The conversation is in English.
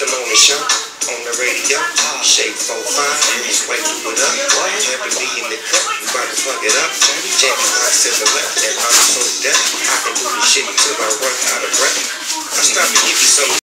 This the show on the radio. shape 4 5, wake you it up. Happy be in the cup, you about to fuck it up. Jackie Hot to the left, and I'm so deaf. I can do this shit until I run out of breath. I stop to give you some.